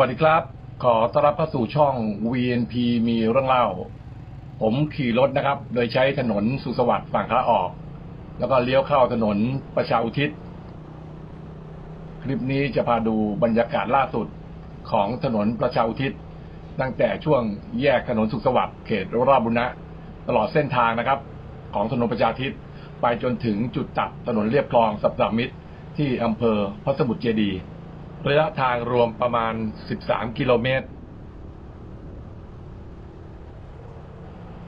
วัสดีครับ ขอต้อนรับเข้าสู่ช่อง VNP มีเรื่องเล่า ผมขี่รถนะครับ โดยใช้ถนนสุขสวัสดิ์ฝั่งขาออก แล้วก็เลี้ยวเข้าถนนประชาอุทิศ คลิปนี้จะพาดูบรรยากาศล่าสุดของถนนประชาอุทิศ ตั้งแต่ช่วงแยกถนนสุขสวัสดิ์เขตราชบุรณะ ตลอดเส้นทางนะครับ ของถนนประชาทิศไปจนถึงจุดตัดถนนเรียบคลองสัปดาห์มิตรที่อำเภอพระสมุทรเจดีย์ ระยะทางรวมประมาณ 13 กิโลเมตร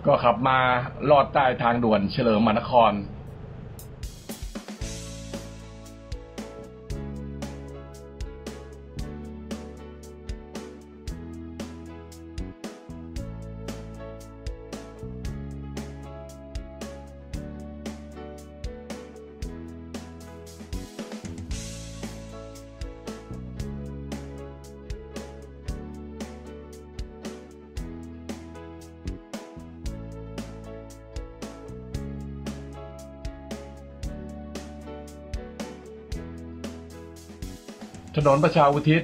ก็ขับมาลอดใต้ทางด่วนเฉลิมมานคร ถนนประชาอุทิศ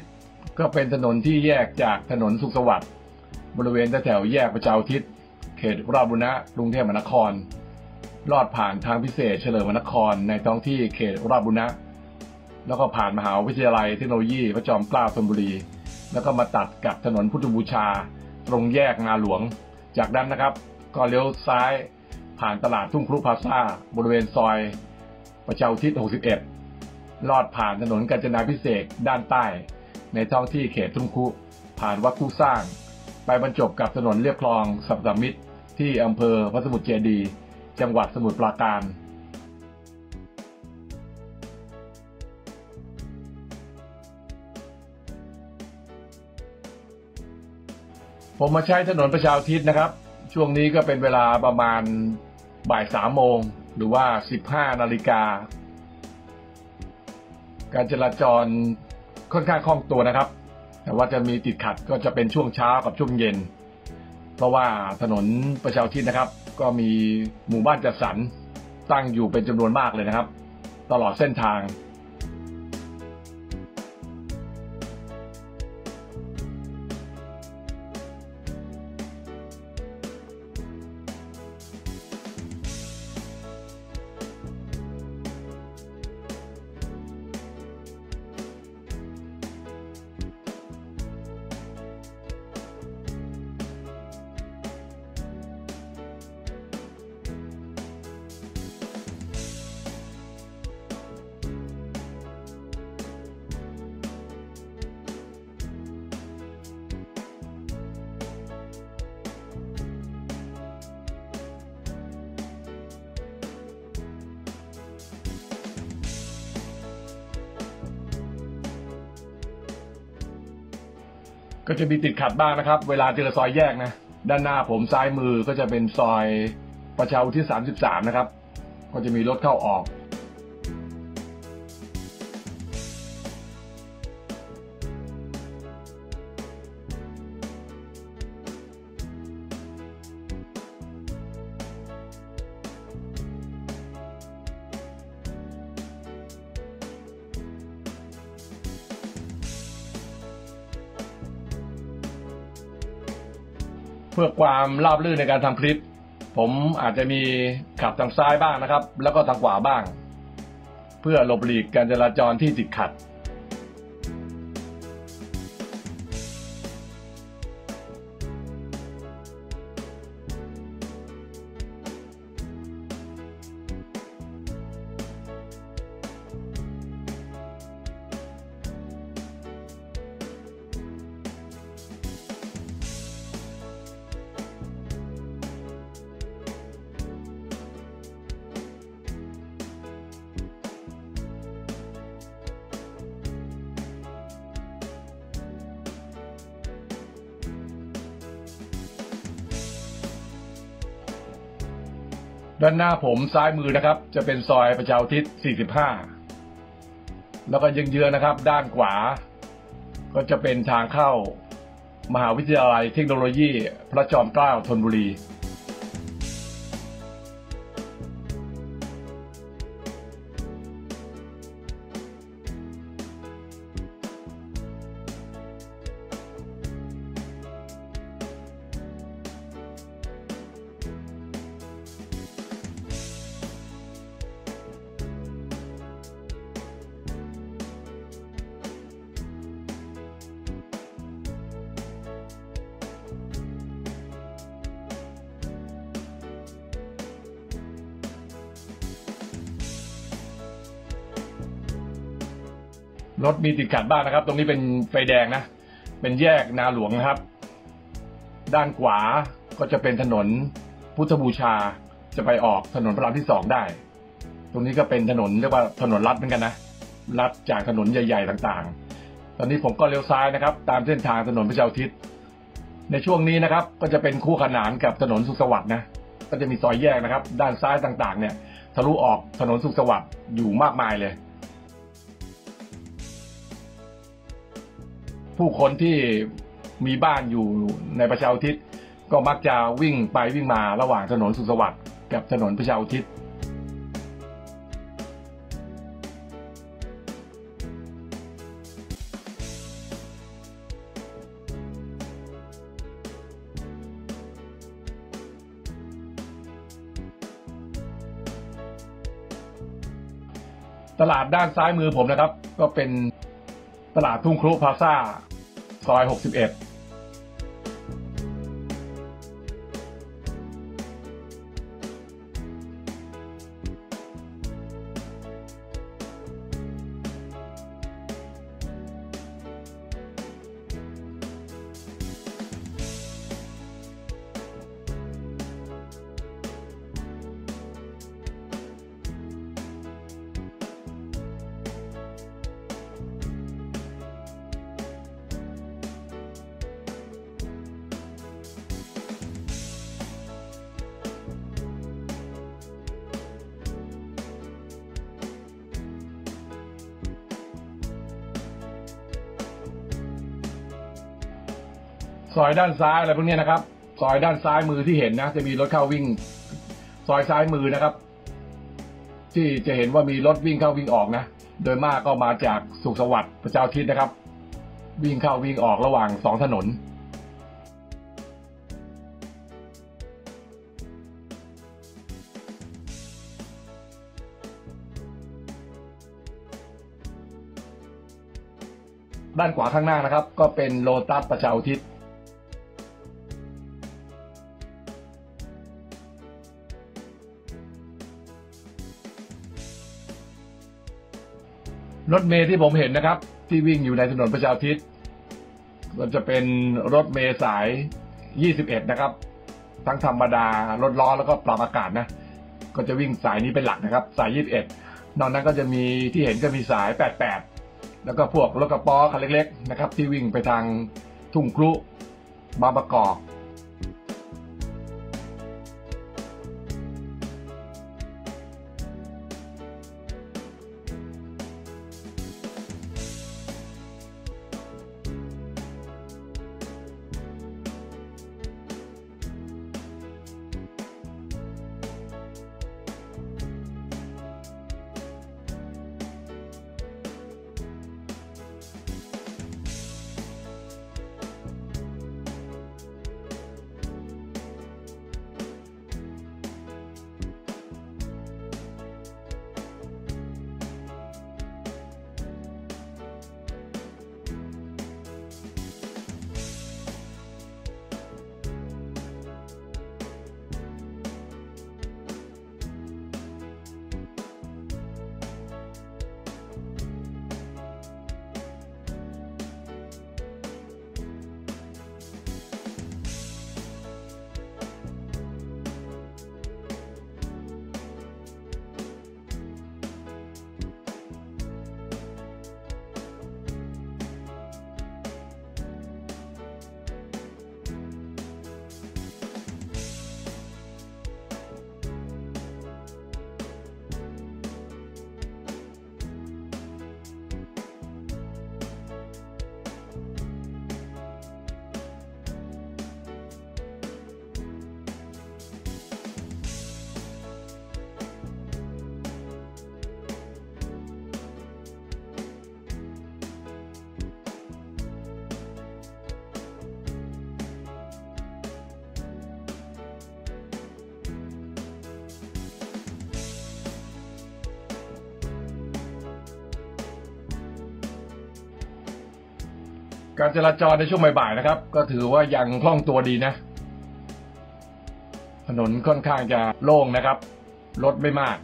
ก็เป็นถนนที่แยกจากถนนสุขสวัสดิ์บริเวณแถวแยกประชาอุทิศเขตราชบุรณะกรุงเทพมหานคร ลอดผ่านทางพิเศษเฉลิมมหานครในท้องที่เขตราชบุรณะ แล้วก็ผ่านมหาวิทยาลัยเทคโนโลยีพระจอมเกล้าธนบุรี แล้วก็มาตัดกับถนนพุทธบูชา ตรงแยกนาหลวง จากนั้นนะครับ ก็เลี้ยวซ้ายผ่านตลาดทุ่งครุพาซาบริเวณซอย ประชาอุทิศ 61 ลอดผ่านถนนกาญจนาพิเศษด้านใต้ ในท้องที่เขตทุ่งคุ ผ่านวัดคู่สร้าง ไปบรรจบกับถนนเรียบคลองสัปดามิตร ที่อำเภอพระสมุทรเจดี จังหวัดสมุทรปราการผมมาใช้ถนนประชาทิศนะครับ ช่วงนี้ก็เป็นเวลาประมาณบ่ายสามโมง หรือว่า15นาฬิกา การจราจรค่อนข้างคล่องตัวนะครับ แต่ว่าจะมีติดขัดก็จะเป็นช่วงเช้ากับช่วงเย็น เพราะว่าถนนประชาอุทิศนะครับ ก็มีหมู่บ้านจัดสรรตั้งอยู่เป็นจำนวนมากเลยนะครับ ตลอดเส้นทาง ก็จะมีติดขัดบ้างนะครับ เวลาเจอซอยแยกนะ ด้านหน้าผมซ้ายมือก็จะเป็นซอยประชาอุทิศ33 นะครับ ก็จะมีรถเข้าออก เพื่อความราบรื่นในการทำคลิป ผมอาจจะมีขับทางซ้ายบ้างนะครับ แล้วก็ทางขวาบ้าง เพื่อหลบหลีกการจราจรที่ติดขัด ด้านหน้าผมซ้ายมือนะครับ จะเป็นซอยประชาทิศ 45 แล้วก็ยังเยือนะครับ ด้านขวา ก็จะเป็นทางเข้ามหาวิทยาลัยเทคโนโลยี พระจอมเกล้าธนบุรี รถมีติดขัดบ้างนะครับ ตรงนี้เป็นไฟแดงนะ เป็นแยกนาหลวงนะครับ ด้านขวาก็จะเป็นถนนพุทธบูชาจะไปออกถนนพระรามที่สองได้ ตรงนี้ก็เป็นถนนเรียกว่าถนนลัดเหมือนกันนะลัดจากถนนใหญ่ ๆ ต่างๆ ตอนนี้ผมก็เลี้ยวซ้ายนะครับ ตามเส้นทางถนนพระเจ้าทิศในช่วงนี้นะครับ ก็จะเป็นคู่ขนานกับถนนสุขสวัสดิ์นะ ก็จะมีซอยแยกนะครับ ด้านซ้ายต่างๆ เนี่ย ทะลุออกถนนสุขสวัสดิ์อยู่มากมายเลย ผู้คนที่มีบ้านอยู่ในประชาอุทิศ ก็มักจะวิ่งไปวิ่งมาระหว่างถนนสุขสวัสดิ์กับถนนประชาอุทิศตลาดด้านซ้ายมือผมนะครับ ก็เป็น ลาดทุ่งครุพลาซ่าซอย 61 ซอยด้านซ้ายอะไรพวกนี้นะครับ ซอยด้านซ้ายมือที่เห็นนะ จะมีรถเข้าวิ่ง ซอยซ้ายมือนะครับ ที่จะเห็นว่ามีรถวิ่งเข้าวิ่งออกนะ โดยมากก็มาจากสุขสวัสดิ์ประชาทิศนะครับ วิ่งเข้าวิ่งออกระหว่างสองถนนด้านขวาข้างหน้านะครับ ก็เป็นโลตัสประชาอุทิศ รถเมล์ที่ผมเห็นนะครับ ที่วิ่งอยู่ในถนนประชาอุทิศก็จะเป็นรถเมล์สาย 21 นะครับ ทั้งธรรมดารถล้อแล้วก็ปรับอากาศนะ ก็จะวิ่งสายนี้เป็นหลักนะครับ สาย 21 นอกนั้นก็จะมีที่เห็นก็มีสาย 88 แล้วก็พวกรถกระป๋อคันเล็กๆนะครับ ที่วิ่งไปทางทุ่งครุบางประกอบ การจราจรในช่วงบ่ายๆนะครับ ก็ถือว่ายังคล่องตัวดีนะ ถนนค่อนข้างจะโล่งนะครับ รถไม่มาก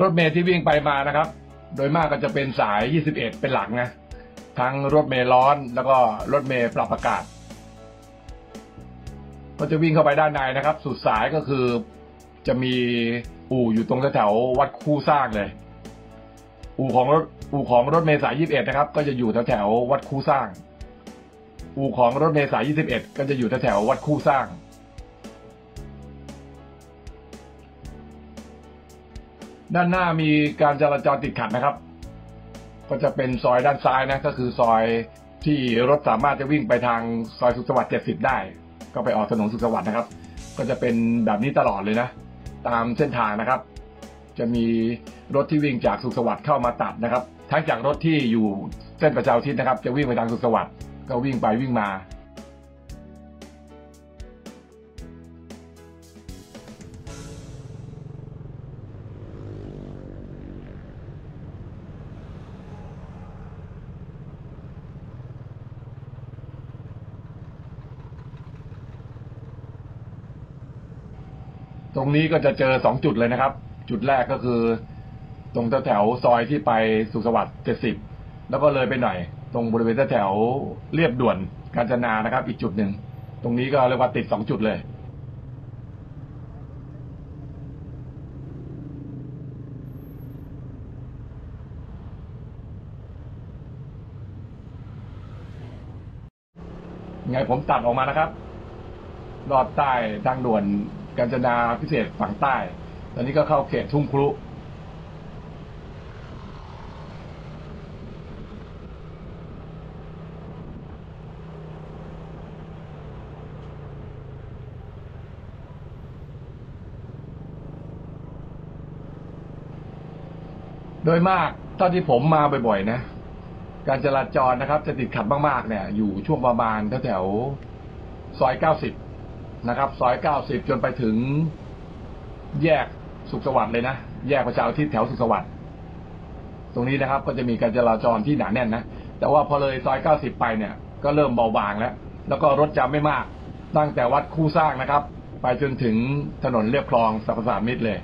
รถเมล์ที่วิ่งไปมานะครับ โดยมากก็จะเป็นสาย 21 เป็นหลักนะ ทั้งรถเมล์ร้อนแล้วก็รถเมล์ปรับอากาศ ก็จะวิ่งเข้าไปด้านในนะครับ สุดสายก็คือจะมีอู่อยู่ตรงแถววัดคู่สร้างเลย อู่ของรถอู่ของรถเมล์สาย 21 นะครับ ก็จะอยู่แถวๆวัดคู่สร้าง อู่ของรถเมล์สาย 21 ก็จะอยู่แถวๆวัดคู่สร้าง ด้านหน้ามีการจราจรติดขัดนะครับ ก็จะเป็นซอยด้านซ้ายนะก็คือซอยที่รถสามารถจะวิ่งไปทางซอยสุขสวัสดิ์70 ได้ ก็ไปออกถนนสุขสวัสดิ์นะครับ ก็จะเป็นแบบนี้ตลอดเลยนะ ตามเส้นทางนะครับ จะมีรถที่วิ่งจากสุขสวัสดิ์เข้ามาตัดนะครับ ทั้งจากรถที่อยู่เส้นประชาอุทิศนะครับ จะวิ่งไปทางสุขสวัสดิ์ก็วิ่งไปวิ่งมา รงนี้ก็จะเจอสองจุดเลยนะครับ จุดแรกก็คือตรงแถวซอยที่ไปสุขสวัสดิ์เจ็ดสิบแล้วก็เลยไปหน่อย ตรงบริเวณแถวเรียบด่วนกาญจนานะครับ อีกจุดหนึ่ง ตรงนี้ก็เรียกว่าติดสองจุดเลยไงผมตัดออกมานะครับลอดใต้ทางด่วน กาญจนาพิเศษฝั่งใต้ ตอนนี้ก็เข้าเขตทุ่งครุโดยมากเท่าที่ผมมาบ่อยๆนะ การจราจรนะครับ จะติดขัดมากๆ เนี่ย อยู่ช่วงประมาณแถวๆซอย90 นะครับ ซอย 90 จนไปถึงแยกสุขสวัสดิ์เลยนะ แยกประชาอุทิศแถวสุขสวัสดิ์ตรงนี้นะครับ ก็จะมีการจราจรที่หนาแน่นนะ แต่ว่าพอเลยซอย 90 ไปเนี่ย ก็เริ่มเบาบางแล้ว แล้วก็รถจะไม่มาก ตั้งแต่วัดคู่สร้างนะครับ ไปจนถึงถนนเรียบคลองสรรพสามิตรเลย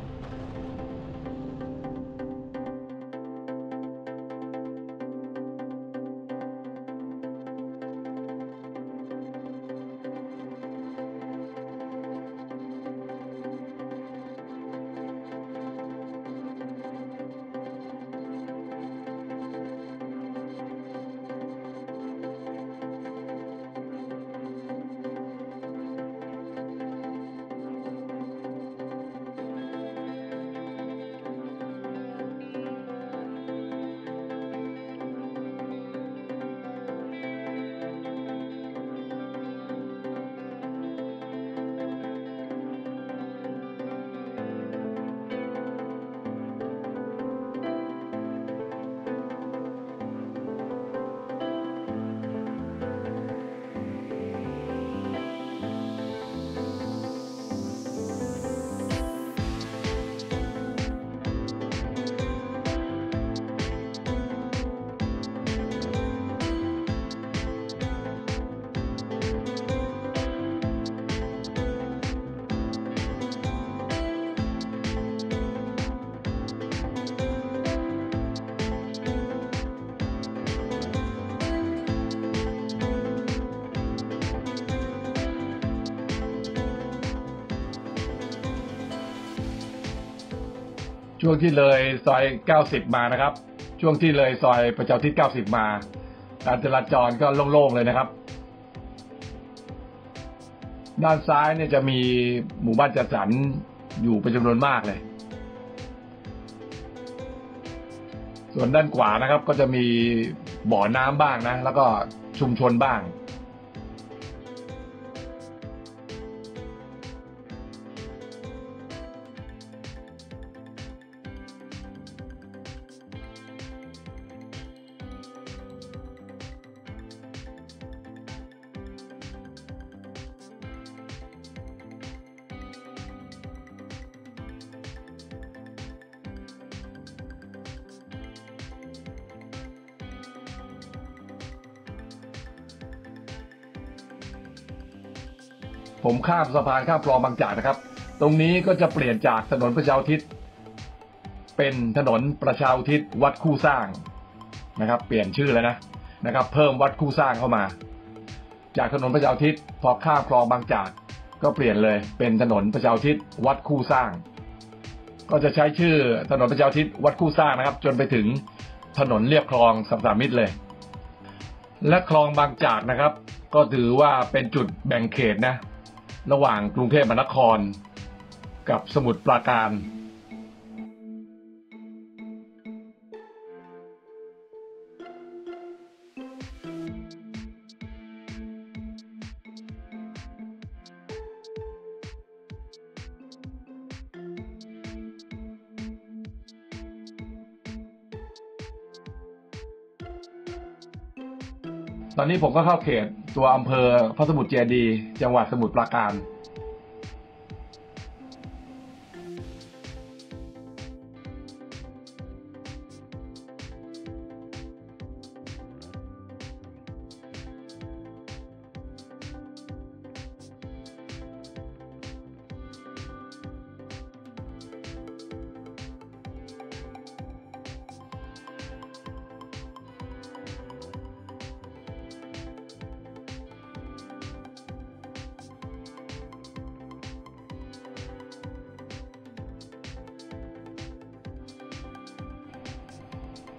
ช่วงที่เลยซอย 90 มานะครับ ช่วงที่เลยซอยประชาอุทิศ90 มา การจราจรก็โล่งๆเลยนะครับ ด้านซ้ายเนี่ยจะมีหมู่บ้านจัดสรรอยู่เป็นจำนวนมากเลย ส่วนด้านขวานะครับก็จะมีบ่อน้ำบ้างนะ แล้วก็ชุมชนบ้าง ผมข้ามสะพานข้ามคลองบางจากนะครับ ตรงนี้ก็จะเปลี่ยนจากถนนประชาทิศเป็นถนนประชาทิศวัดคู่สร้างนะครับ เปลี่ยนชื่อแล้วนะนะครับ เพิ่มวัดคู่สร้างเข้ามา จากถนนประชาทิศพอข้ามคลองบางจาก ก็เปลี่ยนเลยเป็นถนนประชาทิศวัดคู่สร้าง ก็จะใช้ชื่อถนนประชาทิศวัดคู่สร้างนะครับ จนไปถึงถนนเรียบคลองสัมสามิตรเลย และคลองบางจากนะครับ ก็ถือว่าเป็นจุดแบ่งเขตนะ ระหว่างกรุงเทพมหานคร กับสมุทรปราการ ตอนนี้ผมก็เข้าเขต ตัวอำเภอพระสมุทรเจดีย์จังหวัดสมุทรปราการ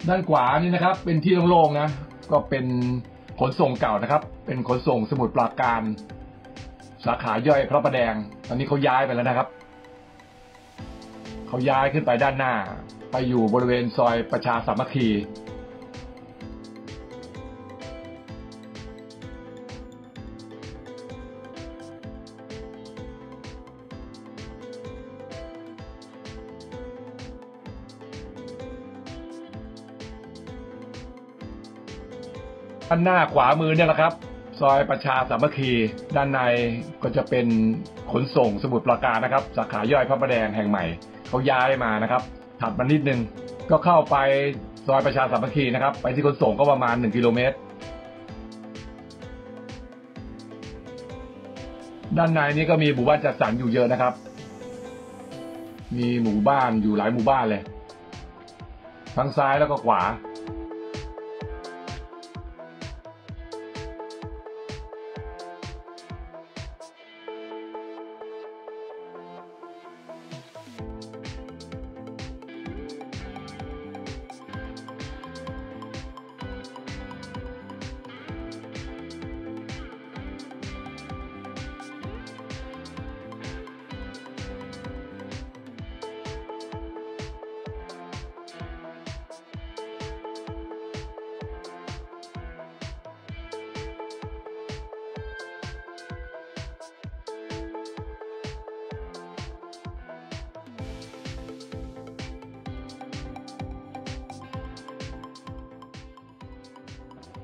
ด้านขวานี่นะครับ เป็นที่โล่งๆนะ ก็เป็นขนส่งเก่านะครับ เป็นขนส่งสมุทรปราการ สาขาย่อยพระประแดง ตอนนี้เขาย้ายไปแล้วนะครับ เขาย้ายขึ้นไปด้านหน้า ไปอยู่บริเวณซอยประชาสามัคคี ด้านหน้าขวามือเนี่ยแหละครับ ซอยประชาสามัคคี ด้านในก็จะเป็นขนส่งสมุทรปราการนะครับ สาขาย่อยพระประแดงแห่งใหม่เขาย้ายมานะครับ ถัดมานิดนึงก็เข้าไปซอยประชาสามัคคีนะครับ ไปที่ขนส่งก็ประมาณ 1 กิโลเมตร ด้านในนี้ก็มีหมู่บ้านจัดสรรอยู่เยอะนะครับ มีหมู่บ้านอยู่หลายหมู่บ้านเลย ทั้งซ้ายแล้วก็ขวา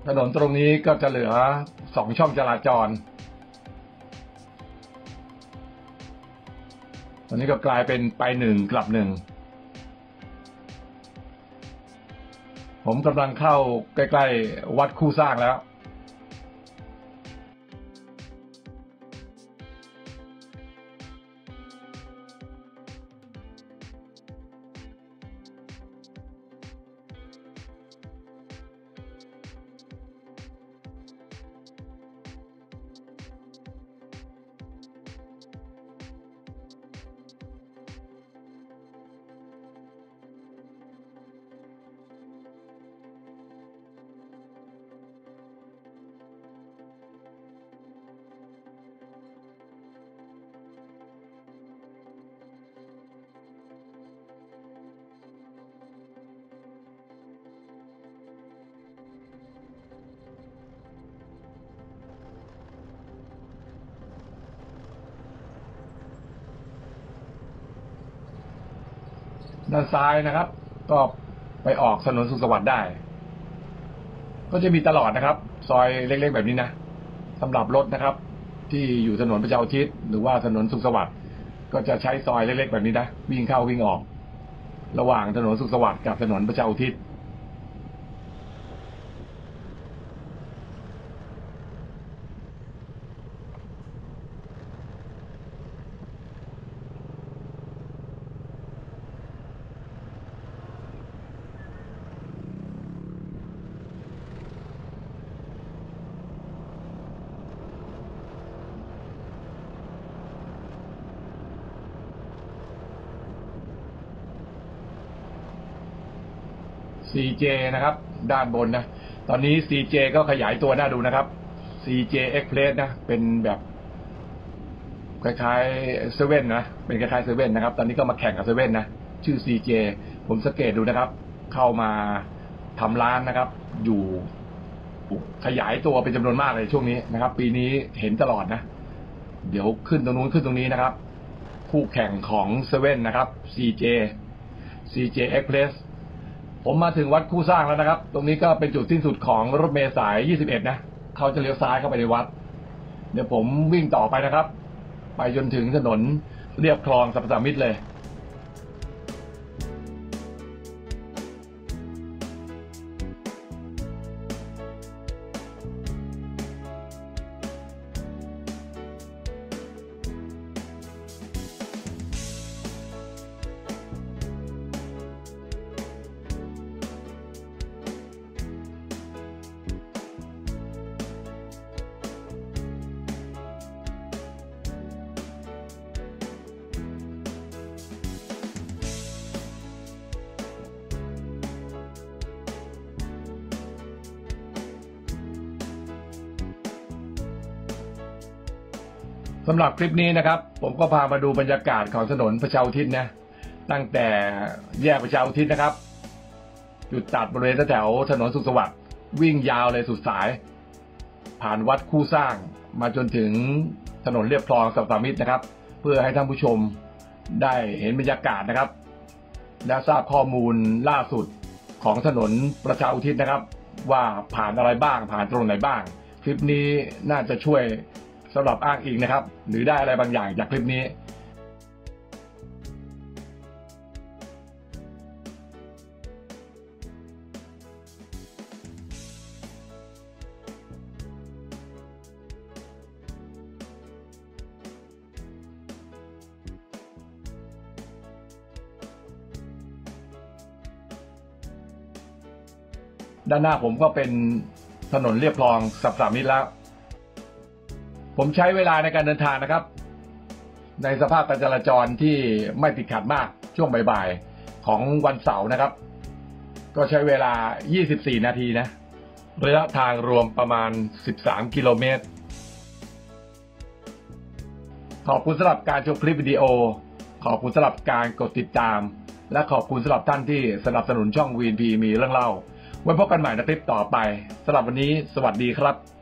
ถนนตรงนี้ก็จะเหลือสองช่องจราจร ตอนนี้ก็กลายเป็นไปหนึ่งกลับหนึ่ง ผมกำลังเข้าใกล้ ๆ วัดคู่สร้างแล้ว ด้านซ้ายนะครับ ก็ไปออกถนนสุขสวัสดิ์ได้ ก็จะมีตลอดนะครับ ซอยเล็กๆแบบนี้นะสำหรับรถนะครับ ที่อยู่ถนนประชาอุทิศหรือว่าถนนสุขสวัสดิ์ก็จะใช้ซอยเล็กๆแบบนี้นะวิ่งเข้าวิ่งออก ระหว่างถนนสุขสวัสดิ์กับถนนประชาอุทิศ CJ นะครับ ด้านบนนะ ตอนนี้ CJ ก็ขยายตัวน่าดูนะครับ CJ Express นะ เป็นแบบคล้ายๆเซเว่นนะ เป็นคล้ายๆเซเว่นนะครับ ตอนนี้ก็มาแข่งกับเซเว่นนะ ชื่อ CJ ผมสังเกตดูนะครับ เข้ามาทำร้านนะครับ อยู่ขยายตัวเป็นจำนวนมากเลยช่วงนี้นะครับ ปีนี้เห็นตลอดนะ เดี๋ยวขึ้นตรงนู้นขึ้นตรงนี้นะครับ คู่แข่งของเซเว่นนะครับ CJ CJ Express ผมมาถึงวัดคู่สร้างแล้วนะครับ ตรงนี้ก็เป็นจุดสิ้นสุดของรถเมล์สาย 21 นะ เขาจะเลี้ยวซ้ายเข้าไปในวัด เดี๋ยวผมวิ่งต่อไปนะครับ ไปจนถึงถนนเรียบคลองสัพสามิตรเลยำหรับคลิปนี้นะครับ ผมก็พามาดูบรรยากาศของถนนประชาอุทิศนะตั้งแต่แยกประชาอุทิศนะครับจุดตัดบริเวณแถวถนนสุขสวัสดิ์วิ่งยาวเลยสุดสาย ผ่านวัดคู่สร้าง มาจนถึงถนนเรียบคลองสัมสามิตรนะครับ เพื่อให้ท่านผู้ชมได้เห็นบรรยากาศนะครับ และทราบข้อมูลล่าสุดของถนนประชาอุทิศนะครับ ว่าผ่านอะไรบ้างผ่านตรงไหนบ้าง คลิปนี้น่าจะช่วย สำหรับอ้างอิงนะครับ หรือได้อะไรบางอย่างจากคลิปนี้ด้านหน้าผมก็เป็นถนนเรียบคลองสับสามิตรแล้ว ผมใช้เวลาในการเดินทางนะครับ ในสภาพการจราจรที่ไม่ติดขัดมากช่วงบ่ายๆของวันเสาร์นะครับ ก็ใช้เวลา 24 นาทีนะ ระยะทางรวมประมาณ 13 กิโลเมตร ขอบคุณสำหรับการชมคลิปวิดีโอ ขอบคุณสำหรับการกดติดตาม และขอบคุณสำหรับท่านที่สนับสนุนช่อง VNP มีเรื่องเล่า ไว้พบกันใหม่ในคลิปต่อไปสำหรับวันนี้ สวัสดีครับ